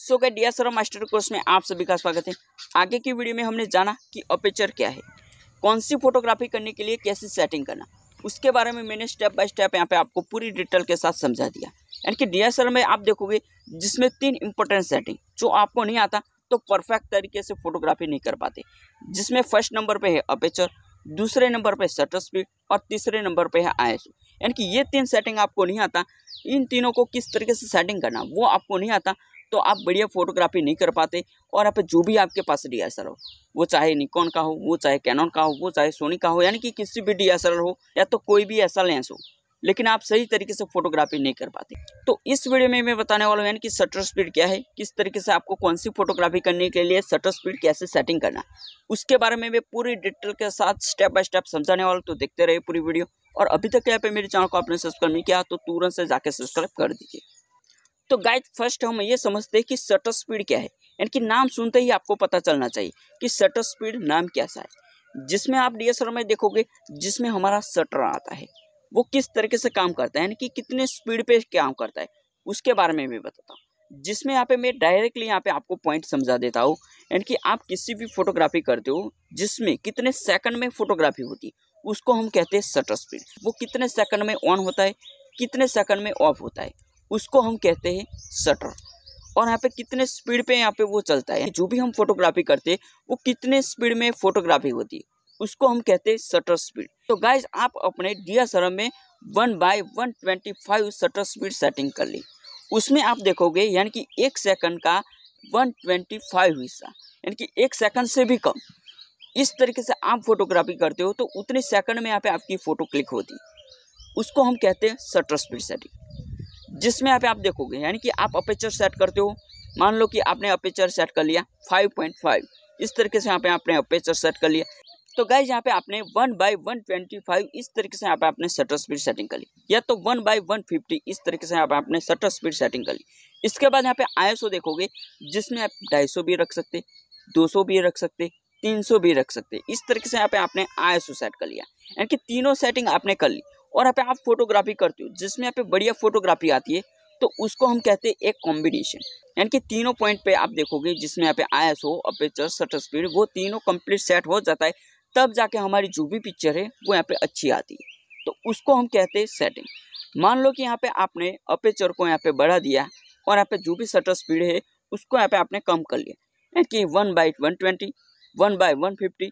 सो गए D S master course में आप सभी का स्वागत है। आगे की वीडियो में हमने जाना कि अपेचर क्या है, कौन सी फोटोग्राफी करने के लिए कैसे सेटिंग करना। उसके बारे में मैंने स्टेप बाय स्टेप यहाँ पे आपको पूरी डिटेल के साथ समझा दिया। यानी कि डी में आप देखोगे, जिसमें तीन इंपॉर्टेंट सेटिंग जो आपको नहीं आता तो परफेक्ट तरीके से फोटोग्राफी नहीं कर पाते। जिसमें फ़र्स्ट नंबर पे है अपेचर दूसरे नंबर पे शटर स्पीड और तीसरे नंबर पे है आई यानी कि ये तीन सेटिंग आपको नहीं आता, इन तीनों को किस तरीके से सेटिंग करना, वो आपको नहीं आता तो आप बढ़िया फोटोग्राफी नहीं कर पाते और आप जो भी आपके पास डी हो, वो चाहे निकॉन का हो, वो चाहे कैनन का हो, वो चाहे सोनी का हो, यानी कि किसी भी डी हो या तो कोई भी ऐसा लेंस हो, लेकिन आप सही तरीके से फोटोग्राफी नहीं कर पाते। तो इस वीडियो में मैं बताने वाला हूँ यानी कि शटर स्पीड क्या है, किस तरीके से आपको कौन सी फोटोग्राफी करने के लिए शटर स्पीड कैसे सेटिंग करना उसके बारे में मैं पूरी डिटेल के साथ स्टेप बाय स्टेप समझाने वाला तो देखते रहे पूरी वीडियो। और अभी तक यहाँ पे मेरे चैनल को आपने सब्सक्राइब नहीं किया तो तुरंत से जाके सब्सक्राइब कर दीजिए। तो गाइड फ़र्स्ट हम ये समझते हैं कि शटर स्पीड क्या है। यानी कि नाम सुनते ही आपको पता चलना चाहिए कि शटर स्पीड नाम कैसा है। जिसमें आप डी में देखोगे, जिसमें हमारा शटर आता है, वो किस तरीके से काम करता है, यानी कि कितने स्पीड पे काम करता है, उसके बारे में मैं बताता हूँ। जिसमें यहाँ पे मैं डायरेक्टली यहाँ पे आपको पॉइंट समझा देता हूँ, यानी कि आप किसी भी फोटोग्राफी करते हो, जिसमें कितने सेकंड में फोटोग्राफी होती है, उसको हम कहते हैं शटर स्पीड वो कितने सेकंड में ऑन होता है, कितने सेकंड में ऑफ़ होता है। उसको हम कहते हैं शटर और यहाँ पे कितने स्पीड पे यहाँ पे वो चलता है? जो भी हम फोटोग्राफी करते हैं वो कितने स्पीड में फोटोग्राफी होती है? उसको हम कहते हैं शटर स्पीड तो गाइज़ आप अपने डी में one by one twenty five shutter speed setting कर ली। उसमें आप देखोगे, यानी कि एक सेकंड का वन ट्वेंटी फाइव हिस्सा, यानी कि एक सेकंड से भी कम। इस तरीके से आप फोटोग्राफी करते हो तो उतने सेकंड में यहाँ पे आपकी फ़ोटो क्लिक होती उसको हम कहते हैं शटर स्पीड सेटिंग जिसमें यहाँ पे आप देखोगे, यानी कि आप अपेचर सेट करते हो, मान लो कि आपने अपेचर सेट कर लिया 5.5 इस तरीके से यहाँ पे आपने अपेचर सेट कर लिया। तो गाइज़ यहाँ पे आपने one by one twenty five इस तरीके से यहाँ पे आपने शटर स्पीड सेटिंग कर ली, या तो वन बाई वन फिफ्टी इस तरीके से यहाँ पे आपने शटर स्पीड सेटिंग कर ली। इसके बाद यहाँ पे आई देखोगे, जिसमें आप ढाई सौ भी रख सकते, दो सौ भी रख सकते, तीन सौ भी रख सकते, इस तरीके से यहाँ पे आपने आई सेट कर लिया। यानी कि तीनों सेटिंग आपने कर ली। और यहाँ पे आप फोटोग्राफी करते हो, जिसमें यहाँ पे बढ़िया फोटोग्राफी आती है तो उसको हम कहते हैं एक कॉम्बिनेशन यानी कि तीनों पॉइंट पे आप देखोगे, जिसमें यहाँ पे I S O aperture shutter speed वो तीनों कंप्लीट सेट हो जाता है, तब जाके हमारी जो भी पिक्चर है, वो यहाँ पे अच्छी आती है. तो उसको हम कहते हैं सेटिंग मान लो कि यहाँ पे आपने अपेचर को यहाँ पे बढ़ा दिया और यहाँ पे जो भी शटर स्पीड है, उसको यहाँ पे आपने कम कर लिया. यानी कि one by one twenty one by one fifty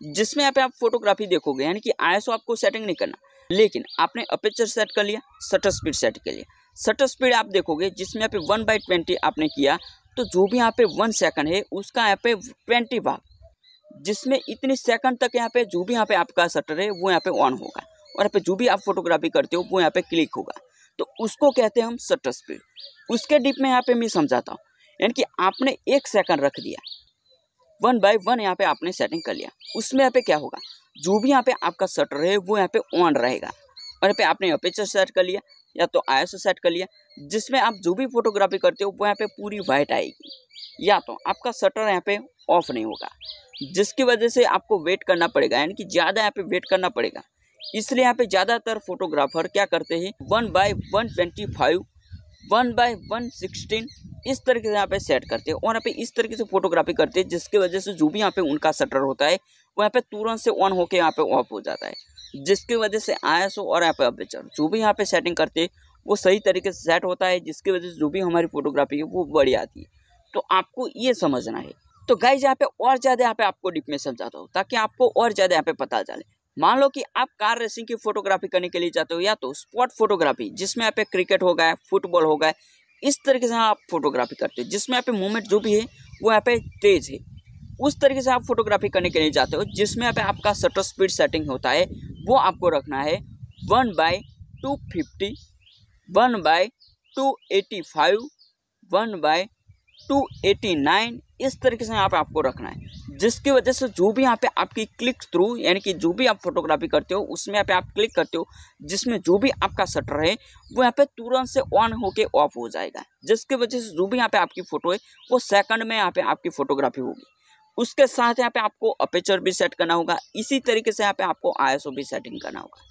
जिसमें यहाँ पे आप फोटोग्राफी देखोगे, यानी कि आईएसओ आपको सेटिंग नहीं करना. लेकिन आपने अपेचर सेट कर लिया शटर स्पीड सेट कर लिया शटर स्पीड आप देखोगे जिसमें यहाँ पे वन बाई ट्वेंटी आपने किया तो जो भी यहाँ पे वन सेकंड है उसका यहाँ पे ट्वेंटी भाग जिसमें इतनी सेकंड तक यहाँ पे जो भी यहाँ पे आपका शटर है वो यहाँ पे ऑन होगा और यहाँ पे जो भी आप फोटोग्राफी करते हो वो यहाँ पे क्लिक होगा तो उसको कहते हैं हम शटर स्पीड उसके डिप में यहाँ पे मैं समझाता हूँ यानी कि आपने एक सेकंड रख दिया वन बाय वन यहाँ पे आपने सेटिंग कर लिया उसमें यहाँ पे क्या होगा जो भी यहाँ पे आपका शटर है, वो यहाँ पे ऑन रहेगा। और यहाँ पे आपने अपेचर सेट कर लिया, या तो आई सेट कर लिया, जिसमें आप जो भी फोटोग्राफी करते हो, वो यहाँ पे पूरी वाइट आएगी। या तो आपका शटर यहाँ पे ऑफ़ नहीं होगा, जिसकी वजह से आपको वेट करना पड़ेगा, यानी कि ज़्यादा यहाँ पे वेट करना पड़ेगा। इसलिए यहाँ पे ज़्यादातर फोटोग्राफर क्या करते हैं one by one twenty five one by one sixteen इस तरीके से यहाँ पे सेट करते हैं और यहाँ पे इस तरीके से फोटोग्राफी करते हैं जिसकी वजह से जो भी यहाँ पे उनका शटर होता है वो यहाँ पे तुरंत से ऑन होकर यहाँ पे ऑफ़ हो जाता है जिसकी वजह से आई और यहाँ पे अपेचर जो भी यहाँ पे सेटिंग करते हैं वो सही तरीके से सेट होता है जिसकी वजह से जो भी हमारी फोटोग्राफी है वो बड़ी आती है तो आपको ये समझना है तो गाइज़ यहाँ पे और ज़्यादा यहाँ पे आपको डिप में समझाता हूँ ताकि आपको और ज़्यादा यहाँ पे पता चले मान लो कि आप कार रेसिंग की फोटोग्राफी करने के लिए जाते हो या तो स्पॉट फोटोग्राफी जिसमें यहाँ पे क्रिकेट हो गया फुटबॉल हो गया इस तरीके से आप फोटोग्राफी करते हो, जिसमें यहाँ पे मूवमेंट जो भी है, वो यहाँ पे तेज है। उस तरीके से आप फोटोग्राफी करने के लिए जाते हो, जिसमें यहाँ पे आपका शटर स्पीड सेटिंग होता है, वो आपको रखना है one by two fifty one by two eighty five one by two eighty nine इस तरीके से यहाँ पे आपको रखना है। जिसकी वजह से जो भी यहाँ पे आपकी क्लिक थ्रू यानी कि जो भी आप फोटोग्राफी करते हो, उसमें यहाँ पे आप क्लिक करते हो, जिसमें जो भी आपका शटर है, वो यहाँ पे तुरंत से ऑन होके ऑफ़ हो जाएगा। जिसकी वजह से जो भी यहाँ पे आपकी फ़ोटो है, वो सेकंड में यहाँ पे आपकी फ़ोटोग्राफी होगी। उसके साथ यहाँ पे आपको अपेचर भी सेट करना होगा। इसी तरीके से यहाँ पे आपको आईएसओ भी सेटिंग करना होगा।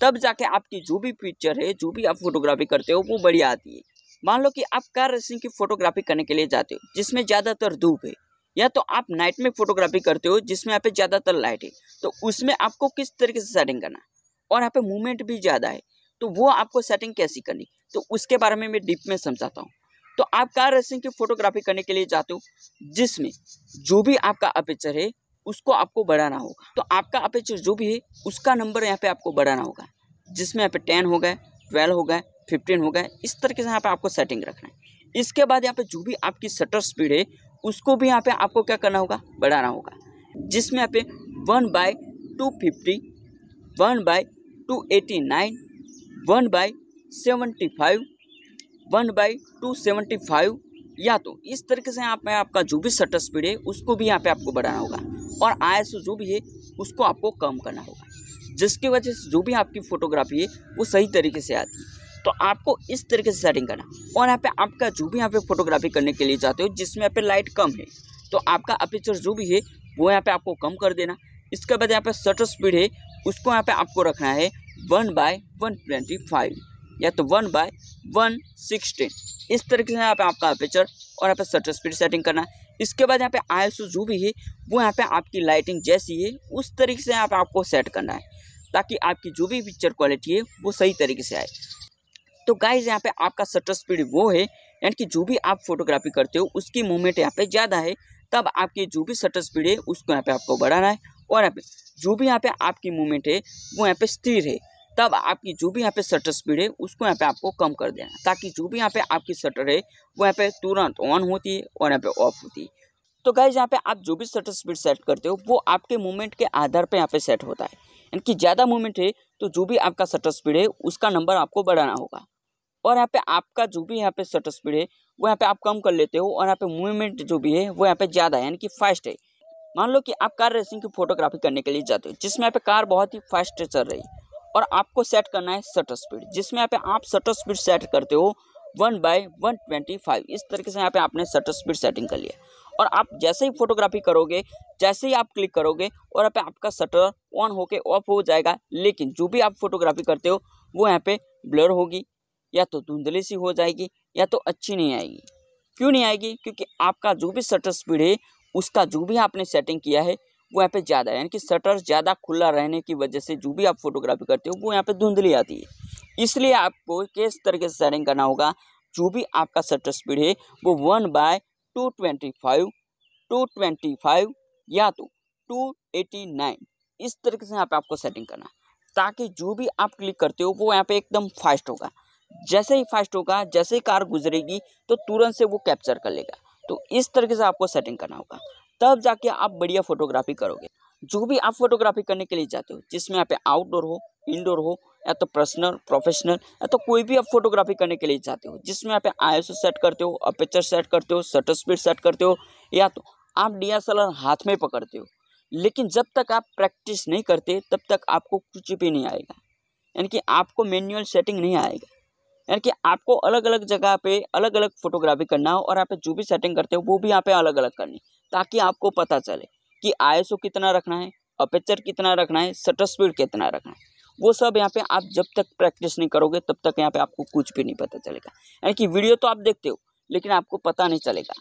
तब जाके आपकी जो भी पिक्चर है, जो भी आप फोटोग्राफी करते हो, वो बढ़िया आती है। मान लो कि आप कार रेसिंग की फोटोग्राफी करने के लिए जाते हो, जिसमें ज़्यादातर धूप है। या तो आप नाइट में फोटोग्राफी करते हो, जिसमें यहाँ पे ज़्यादातर लाइट है तो उसमें आपको किस तरीके से सेटिंग करना और यहाँ पे मूवमेंट भी ज़्यादा है तो वो आपको सेटिंग कैसी करनी तो उसके बारे में मैं डीप में समझाता हूँ। तो आप कार रेसिंग की फोटोग्राफी करने के लिए जाते हो, जिसमें जो भी आपका अपेचर है, उसको आपको बढ़ाना होगा। तो आपका अपेचर जो भी है, उसका नंबर यहाँ पे आपको बढ़ाना होगा, जिसमें यहाँ पे टेन हो गए ट्वेल्व हो गए फिफ्टीन हो गए, इस तरीके से यहाँ पे आपको सेटिंग रखना है। इसके बाद यहाँ पे जो भी आपकी शटर स्पीड है उसको भी यहाँ पे आपको क्या करना होगा? बढ़ाना होगा। जिसमें यहाँ पे one by two fifty, one by two eighty nine, one by seventy five, one by two seventy five, या तो इस तरीके से यहाँ पे आपका जो भी शटर स्पीड है, उसको भी यहाँ पे आपको बढ़ाना होगा। और आई जो भी है, उसको आपको कम करना होगा। जिसकी वजह से जो भी आपकी फ़ोटोग्राफी है, वो सही तरीके से आती है। तो आपको इस तरीके से सेटिंग करना और यहाँ पे आपका जो भी यहाँ पे फोटोग्राफी करने के लिए जाते हो जिसमें यहाँ पे लाइट कम है तो आपका अपिचर जो भी है वो यहाँ पे आपको कम कर देना इसके बाद यहाँ पे शटर स्पीड है उसको यहाँ पे आपको रखना है one by one twenty five या तो वन बाय वन सिक्सटीन इस तरीके से यहाँ पे आपका अपेचर और यहाँ पे शटर स्पीड सेटिंग करना है इसके बाद यहाँ पे आई जो भी है वो यहाँ पे आपकी लाइटिंग जैसी है उस तरीके से यहाँ पे आपको सेट करना है ताकि आपकी जो भी पिक्चर क्वालिटी है वो सही तरीके से आए तो गाइज़ यहाँ पे आपका शटर स्पीड वो है यानी कि जो भी आप फोटोग्राफी करते हो उसकी मूवमेंट यहाँ पे ज़्यादा है तब आपकी जो भी शटर स्पीड है उसको यहाँ पे आपको बढ़ाना है और यहाँ पे जो भी यहाँ पे आपकी मूवमेंट है वो यहाँ पे स्थिर है तब आपकी जो भी यहाँ पे शटर स्पीड है उसको यहाँ पे आपको कम कर देना ताकि जो भी यहाँ पे आपकी शटर है वो यहाँ पे तुरंत ऑन होती है और यहाँ पे ऑफ़ होती है तो गाइज़ यहाँ पे आप जो भी शटर स्पीड सेट करते हो वो आपके मूवमेंट के आधार पर यहाँ पे सेट होता है यानी कि ज़्यादा मूवमेंट है तो जो भी आपका शटर स्पीड है उसका नंबर आपको बढ़ाना होगा और यहाँ पे आपका जो भी यहाँ पे शटर स्पीड है वो यहाँ पे आप कम कर लेते हो और यहाँ पे मूवमेंट जो भी है वो यहाँ पे ज़्यादा है यानी कि फास्ट है मान लो कि आप कार रेसिंग की फोटोग्राफी करने के लिए जाते हो जिसमें यहाँ पे कार बहुत ही फास्ट चल रही है और आपको सेट करना है शटर स्पीड जिसमें यहाँ पे आप शटर स्पीड सेट करते हो one by one twenty five इस तरीके से यहाँ पे आपने शटर स्पीड सेटिंग कर लिया और आप जैसे ही फोटोग्राफी करोगे जैसे ही आप क्लिक करोगे और यहाँ पे आपका शटर ऑन होके ऑफ़ हो जाएगा लेकिन जो भी आप फोटोग्राफी करते हो वो यहाँ पे ब्लर होगी या तो धुंधली सी हो जाएगी या तो अच्छी नहीं आएगी। क्यों नहीं आएगी? क्योंकि आपका जो भी शटर स्पीड है, उसका जो भी आपने सेटिंग किया है, वो यहाँ पे ज़्यादा है। यानी कि शटर ज़्यादा खुला रहने की वजह से जो भी आप फोटोग्राफी करते हो, वो यहाँ पे धुंधली आती है। इसलिए आपको किस तरीके से सेटिंग करना होगा? जो भी आपका शटर स्पीड है, वो one by two twenty five two twenty five या तो टू एटी नाइन इस तरीके से यहाँ पे आपको सेटिंग करना है। ताकि जो भी आप क्लिक करते हो, वो यहाँ पे एकदम फास्ट होगा। जैसे ही फास्ट होगा, जैसे ही कार गुजरेगी तो तुरंत से वो कैप्चर कर लेगा। तो इस तरीके से आपको सेटिंग करना होगा। तब जाके आप बढ़िया फोटोग्राफी करोगे। जो भी आप फोटोग्राफी करने के लिए जाते हो, जिसमें आप आउटडोर हो इंडोर हो, या तो पर्सनल प्रोफेशनल या तो कोई भी आप फोटोग्राफी करने के लिए जाते हो, जिसमें यहाँ पे आई सेट करते हो अपेचर सेट करते हो शटर स्पीड सेट करते हो, या तो आप डीएसएलआर हाथ में पकड़ते हो, लेकिन जब तक आप प्रैक्टिस नहीं करते, तब तक आपको कुछ भी नहीं आएगा। यानी कि आपको मैनुअल सेटिंग नहीं आएगा। यानी कि आपको अलग अलग जगह पे अलग अलग फोटोग्राफी करना हो और यहाँ पे जो भी सेटिंग करते हो, वो भी यहाँ पे अलग अलग करनी, ताकि आपको पता चले कि आई कितना रखना है अपेचर कितना रखना है शटर स्पीड कितना रखना है। वो सब यहाँ पे आप जब तक प्रैक्टिस नहीं करोगे, तब तक यहाँ पे आपको कुछ भी नहीं पता चलेगा। यानी कि वीडियो तो आप देखते हो, लेकिन आपको पता नहीं चलेगा,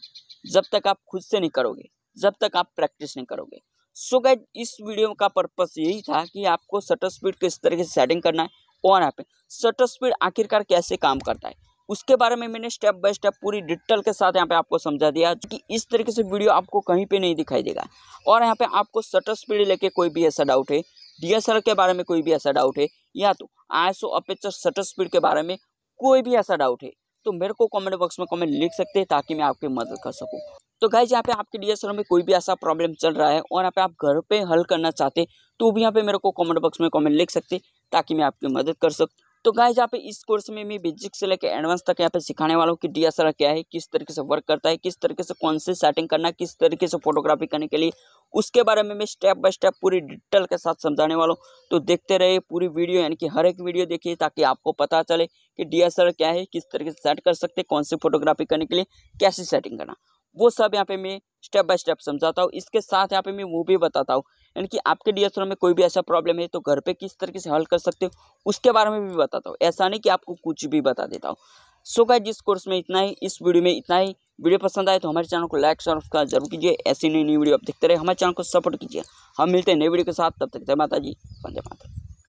जब तक आप खुद से नहीं करोगे, जब तक आप प्रैक्टिस नहीं करोगे। सो so गैज इस वीडियो का पर्पस यही था कि आपको शटर स्पीड किस तरीके से सेटिंग करना है और यहाँ पे। शटर स्पीड आखिरकार कैसे काम करता है? उसके बारे में मैंने स्टेप बाय स्टेप पूरी डिटेल के साथ यहाँ पे आपको समझा दिया कि इस तरीके से वीडियो आपको कहीं पे नहीं दिखाई देगा। और यहाँ पे आपको शटर स्पीड लेके कोई भी ऐसा डाउट है डीएसएलआर के बारे में कोई भी ऐसा डाउट है, या तो आईएसओ अपेचर शटर स्पीड के बारे में कोई भी ऐसा डाउट है तो मेरे को कमेंट बॉक्स में कमेंट लिख सकते हैं, ताकि मैं आपकी मदद कर सकूँ। तो गाइज़ यहाँ पे आपके डीएसएलआर में कोई भी ऐसा प्रॉब्लम चल रहा है, और यहाँ पे आप घर पे हल करना चाहते तो भी यहाँ पे मेरे को कमेंट बॉक्स में कमेंट लिख सकते ताकि मैं आपकी मदद कर सकूँ। तो गाइज़ यहाँ पे इस कोर्स में मैं बेसिक से लेकर एडवांस तक यहाँ पे सिखाने वाला हूँ कि डीएसएलआर क्या है, किस तरीके से वर्क करता है, किस तरीके से कौन सी सेटिंग करना किस तरीके से फोटोग्राफी करने के लिए। उसके बारे में मैं स्टेप बाय स्टेप पूरी डिटेल के साथ समझाने वाला हूँ। तो देखते रहे पूरी वीडियो यानी कि हर एक वीडियो देखिए ताकि आपको पता चले कि डीएसएलआर क्या है, किस तरीके से सेट कर सकते कौन सी फोटोग्राफी करने के लिए, कैसी सेटिंग करना। वो सब यहाँ पे मैं स्टेप बाय स्टेप समझाता हूँ। इसके साथ यहाँ पे मैं वो भी बताता हूँ। यानी कि आपके डी में कोई भी ऐसा प्रॉब्लम है तो घर पे किस तरीके से हल कर सकते हो, उसके बारे में भी बताता हूँ। ऐसा नहीं कि आपको कुछ भी बता देता हूँ। सो गाइस जिस कोर्स में इतना ही, इस वीडियो में इतना ही। वीडियो पसंद आए तो हमारे चैनल को लाइक सब्सक्राइब ज़रूर कीजिए। ऐसी नई नई वीडियो आप देखते रहे, हमारे चैनल को सपोर्ट कीजिए। हम मिलते हैं नई वीडियो के साथ। तब तक जय माता जी वंदे माता